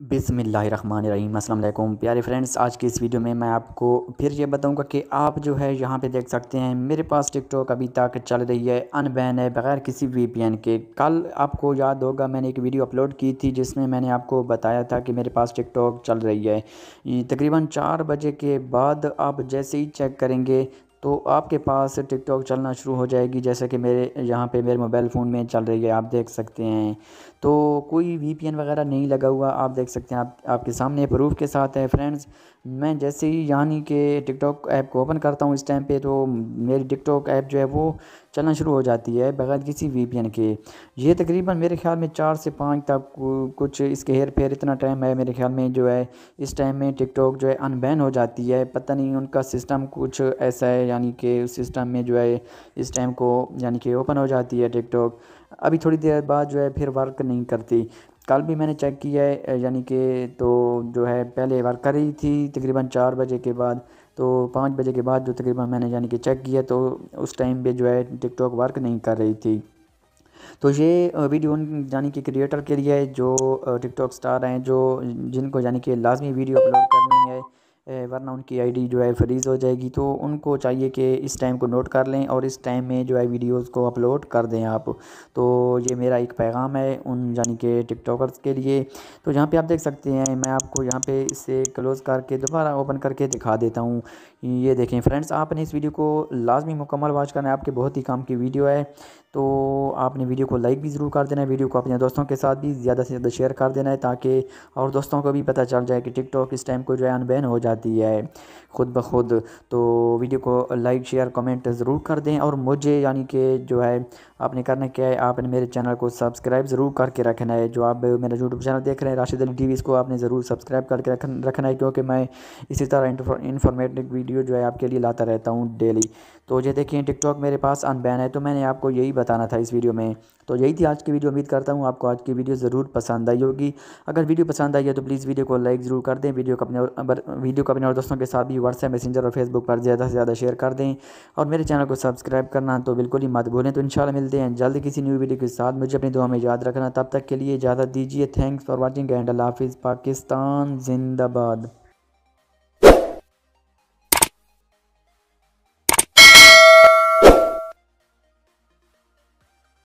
बिसमीम प्यारे फ्रेंड्स, आज की इस वीडियो में मैं आपको फिर ये बताऊँगा कि आप जो है यहाँ पे देख सकते हैं, मेरे पास टिकटॉक अभी तक चल रही है, अनबैन है, बगैर किसी वीपीएन के। कल आपको याद होगा, मैंने एक वीडियो अपलोड की थी जिसमें मैंने आपको बताया था कि मेरे पास टिकटॉक चल रही है। तकरीबन चार बजे के बाद आप जैसे ही चेक करेंगे तो आपके पास टिकटॉक चलना शुरू हो जाएगी, जैसे कि मेरे, यहाँ पे मेरे मोबाइल फ़ोन में चल रही है, आप देख सकते हैं। तो कोई वीपीएन वगैरह नहीं लगा हुआ, आप देख सकते हैं, आप, आपके सामने प्रूफ के साथ है, फ्रेंड्स। मैं जैसे ही यानी कि टिकटॉक ऐप को ओपन करता हूँ इस टाइम पे तो मेरी टिकटॉक ऐप जो है वो चलना शुरू हो जाती है, बगैर किसी वीपीएन के। ये तकरीबन मेरे ख्याल में चार से पाँच तक कुछ इसके हेर फेर इतना टाइम है मेरे ख्याल में जो है, इस टाइम में टिकटॉक जो है अनबैन हो जाती है। पता नहीं उनका सिस्टम कुछ ऐसा है यानी कि सिस्टम में जो है, इस टाइम को यानी कि ओपन हो जाती है टिकटॉक अभी थोड़ी देर बाद जो है, फिर वर्क नहीं करती। कल भी मैंने चेक किया है यानी कि तो जो है, पहले वर्क कर रही थी तकरीबन चार बजे के बाद तो पाँच बजे के बाद जो तकरीबन मैंने यानी कि चेक किया तो उस टाइम पे जो है टिकटॉक वर्क नहीं कर रही थी। तो ये वीडियो उन, यानी कि क्रिएटर के लिए जो टिकटॉक स्टार हैं, जो, जिनको यानी कि लाजमी वीडियो अपलोड करनी है। वरना उनकी आईडी जो है फ्रीज़ हो जाएगी। तो उनको चाहिए कि इस टाइम को नोट कर लें और इस टाइम में जो है वीडियोस को अपलोड कर दें आप। तो ये मेरा एक पैगाम है उन, यानी कि टिकटॉकर्स के लिए। तो यहाँ पे आप देख सकते हैं, मैं आपको यहाँ पे इसे क्लोज़ करके दोबारा ओपन करके दिखा देता हूँ। ये देखें फ्रेंड्स आपने इस वीडियो को लाजमी मुकम्मल वॉच करना है। आपके बहुत ही काम की वीडियो है। तो आपने वीडियो को लाइक भी ज़रूर कर देना है, वीडियो को अपने दोस्तों के साथ भी ज़्यादा से ज़्यादा शेयर कर देना है ताकि और दोस्तों को भी पता चल जाए कि टिकटॉक इस टाइम को जो है अनबैन हो जाती है ख़ुद ब खुद। तो वीडियो को लाइक, शेयर कमेंट ज़रूर कर दें और मुझे यानी कि जो है आपने करना क्या है, आपने मेरे चैनल को सब्सक्राइब ज़रूर करके रखना है। जो आप मेरा यूट्यूब चैनल देख रहे हैं राशिद अली टी इसको आपने ज़रूर सब्सक्राइब करके रखना है क्योंकि मैं इसी तरह इन्फॉर्मेटिव वीडियो जो है आपके लिए लाता रहता हूँ डेली तो ये देखिए टिकटॉक मेरे पास अनबैन है तो मैंने आपको यही बताना था इस वीडियो में। तो यही थी आज की वीडियो, उम्मीद करता हूँ आपको आज की वीडियो ज़रूर पसंद आई होगी। अगर वीडियो पसंद आई है तो प्लीज़ वीडियो को लाइक ज़रूर कर दें, वीडियो को अपने वीडियो को अपने और दोस्तों के साथ भी व्हाट्सएप मैसेंजर और फेसबुक पर ज़्यादा से ज़्यादा शेयर कर दें और मेरे चैनल को सब्सक्राइब करना तो बिल्कुल ही मत भूलें। तो इन मिलते हैं जल्द किसी न्यू वीडियो के साथ। मुझे अपनी दुआ में याद रखना। तब तक के लिए इजाज़त दीजिए। थैंक्स फॉर वॉचिंग एंड हाफिज़ पाकिस्तान जिंदाबाद।